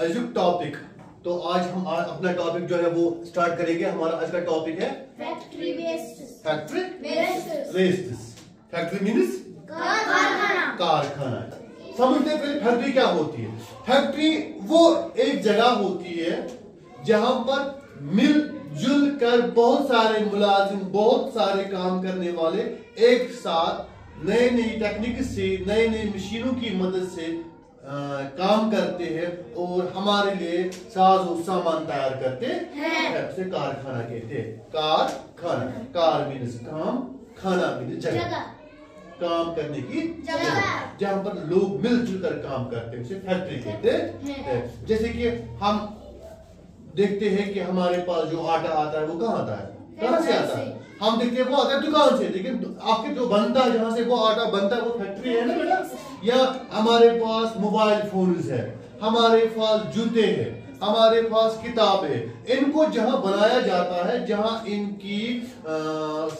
अजुक topic तो आज हम आ, अपना टॉपिक जो है वो स्टार्ट करेंगे। हमारा आज का टॉपिक है factory waste factory waste waste factory means कारखाना. कारखाना. समझते हैं पहले फैक्ट्री क्या होती है? फैक्ट्री वो एक जगह होती है जहाँ पर मिलजुल कर बहुत सारे मुलाजिम बहुत सारे काम करने वाले एक साथ नई नई टेक्निक से नई नई मशीनों की मदद से आ, काम करते हैं और हमारे लिए साज और सामान तैयार करते हैं। उसे कारखाना कहते हैं। कारखाना। कार मीन्स काम खाना मीन्स जगह। काम करने की जगह। जगह। जहाँ पर लोग मिलजुल कर काम करते हैं उसे फैक्ट्री कहते हैं। जैसे कि हम देखते हैं कि हमारे पास जो आटा आता है वो कहाँ आता है? कहाँ से आता है? हम देखते हैं वो आता है दुकान से। लेकिन आपके जो बनता है जहाँ से वो आटा बनता है वो फैक्ट्री है ना बेटा? या हमारे पास मोबाइल फोन्स है हमारे पास जूते हैं हमारे पास किताब है। इनको जहाँ बनाया जाता है जहाँ इनकी आ,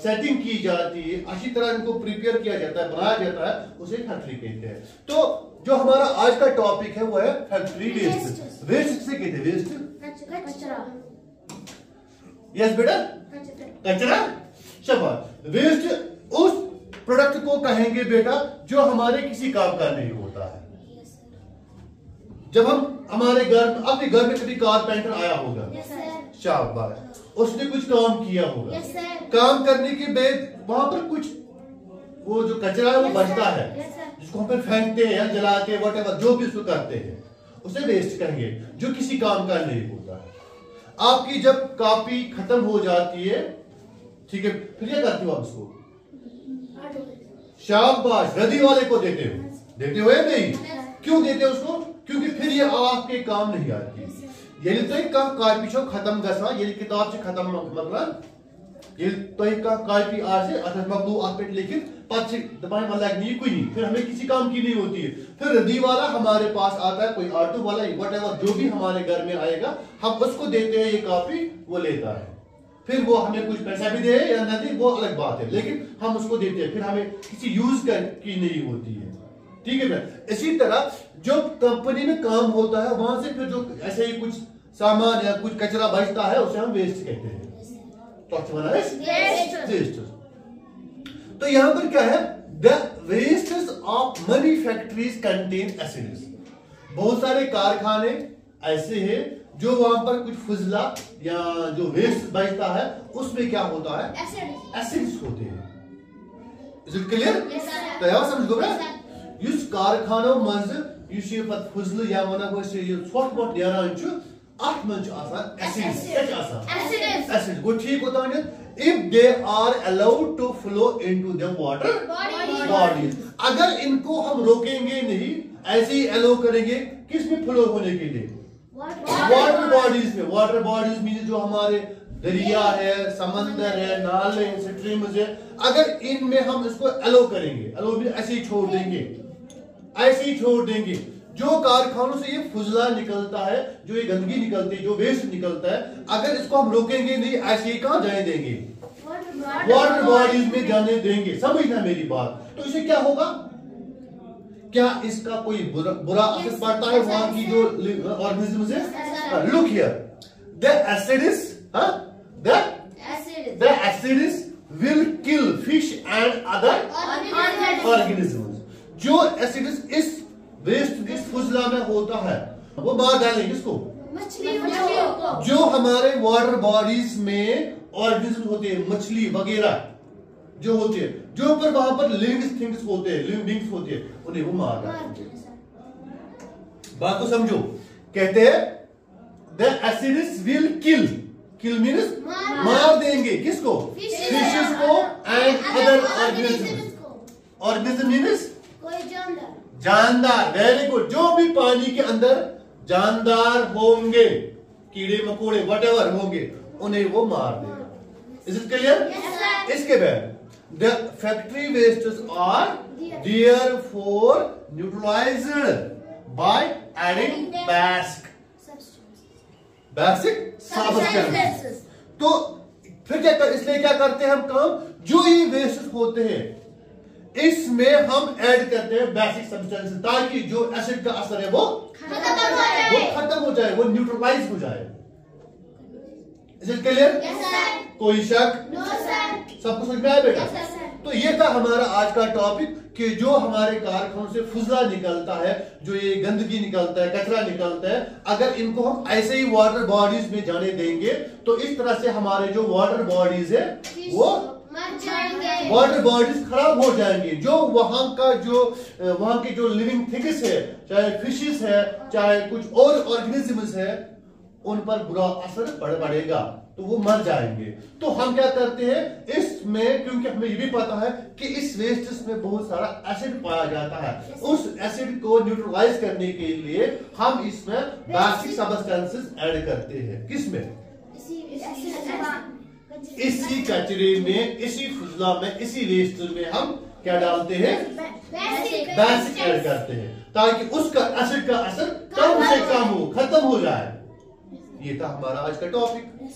सेटिंग की जाती है अच्छी तरह इनको प्रिपेयर किया जाता है बनाया जाता है उसे फैक्ट्री कहते हैं। तो जो हमारा आज का टॉपिक है वो है फैक्ट्री वेस्ट वेस्ट से कहते हैं वेस्ट कचरा। यस बेटा? कचरा। शाबाश। वेस्ट प्रोडक्ट को कहेंगे बेटा जो हमारे किसी काम का नहीं होता है। जब हम हमारे घर आपके घर में कभी कारपेंटर आया होगा? शाबाश। उसने कुछ काम किया होगा? काम करने के बाद वहाँ पर कुछ वो जो कचरा है वो बचता है जिसको हम फेंकते हैं या जलाते हैं वट जो भी उसको करते हैं उसे वेस्ट करेंगे जो किसी काम का नहीं होता है। आपकी जब कॉपी खत्म हो जाती है ठीक है फिर क्या करते हो आप उसको? शाबाश, रदी वाले को देते हो। देते हो या नहीं? क्यों देते उसको? क्योंकि फिर ये आपके काम नहीं आती। यदि तुम कह कॉपी छो खत्म गसा यदि किताब से खत्म मतलब। यदि तुम कह कॉपी आसे अथ मकलू अत पे लिखित पत दपान वह लग नहीं कोई फिर हमें किसी काम की नहीं होती है। फिर रदी वाला हमारे पास आता है, कोई ऑटो वाला वट जो भी हमारे घर में आएगा, हम उसको देते हैं, ये कॉपी वो लेता है। फिर वो हमें कुछ पैसा भी दे या ना दे वो अलग बात है। लेकिन हम उसको देते हैं फिर हमें किसी यूज़ कर की नहीं होती है। ठीक है भैया इसी तरह जो कंपनी में काम होता है वहाँ से फिर जो ऐसे ही कुछ सामान या कुछ कचरा बचता है उसे हम वेस्ट कहते हैं। तो अच्छा बना है? वेस्ट तो यहाँ पर क्या है? The waste of money factories contain acids बहुत सारे कारखाने ऐसे हैं जो वहाँ पर कुछ फुजला या जो वेस्ट बचता है उसमें क्या होता है? एसिड्स होते हैं। Is it clear. तैयार समझ sir. युस कारखानों मंज युस ये पत फुजल या वना हो से ये ছোট मोट नेरान छु अथ मंज आसान एसिड्स क्या आसान Acids. एसिड गो ठीक होता है if they are allowed to flow into the water Body. Bodies अगर इनको हम रोकेंगे नहीं ऐसे ही अलाउ करेंगे किसमें फ्लो होने के लिए? वाटर बॉडीज में वाटर बॉडीज मीन जो हमारे दरिया है समंदर है नाले हैं स्ट्रीम्स है अगर इनमें हम इसको अलो करेंगे अलो भी ऐसे ही छोड़ देंगे ऐसे ही छोड़ देंगे जो कारखानों से ये फुजला निकलता है जो ये गंदगी निकलती है जो वेस्ट निकलता है अगर इसको हम रोकेंगे नहीं ऐसे ही कहाँ जाने देंगे? वाटर बॉडीज में जाने देंगे समझना मेरी बात तो इसे क्या होगा? क्या इसका कोई बुरा, बुरा असर Yes, पड़ता है वहाँ की जो ऑर्गेनिज्म से? Look here the acids the Acid. The acids will kill fish and other. Organisms जो एसिडिस इस वेस्ट इस फुजला में होता है वो बाहर डालेंगे इसको मछली जो हमारे वाटर बॉडीज में ऑर्गेनिज्म होते हैं मछली वगैरह जो होते हैं जो ऊपर वहाँ पर लिविंग थिंग्स होते हैं लिविंग बींग्स होते हैं उन्हें वो मार डालते हैं। बात को समझो। कहते हैं the acids will kill kill means मार- देंगे। किसको? फिशेस को and other organism organism means कोई जानदार। जानदार। वेरी गुड जो भी पानी के अंदर जानदार होंगे कीड़े मकोड़े वट होंगे उन्हें वो मार देगा। इज़ इट क्लियर इसके बाद the factory waste are there for neutralized by adding basic substance तो फिर क्या कर इसलिए क्या करते हैं हम काम जो ये वेस्ट होते हैं इसमें हम ऐड करते हैं बेसिक सब्सटेंस ताकि जो एसिड का असर है वो खत्म हो वो खत्म हो जाए वो न्यूट्रलाइज हो जाए। इज़ इट क्लियर कोई शक? No, sir. सबको समझ में आया बेटा? Yes, तो ये था हमारा आज का टॉपिक कि जो हमारे कारखानों से फुजला निकलता है जो ये गंदगी निकलता है कचरा निकलता है अगर इनको हम ऐसे ही वाटर बॉडीज में जाने देंगे तो इस तरह से हमारे जो वाटर बॉडीज है वो वाटर बॉडीज खराब हो जाएँगे। जो वहाँ का जो वहाँ के जो लिविंग थिंग्स है चाहे फिशेस है चाहे कुछ और ऑर्गेनिजम्स है उन पर बुरा असर पड़ पड़ेगा तो वो मर जाएँगे। तो हम क्या करते हैं? इसमें क्योंकि हमें ये भी पता है कि इस वेस्ट में बहुत सारा एसिड पाया जाता है। उस एसिड को न्यूट्रलाइज करने के लिए हम इसमें बेसिक सब्सटेंसेस ऐड करते हैं। किसमें? इसी कचरे में इसी फुजला में इसी वेस्ट में हम क्या डालते हैं? बेसिक ऐड करते हैं ताकि उसका एसिड का असर कम से कम हो खत्म हो जाए। ये था हमारा आज का टॉपिक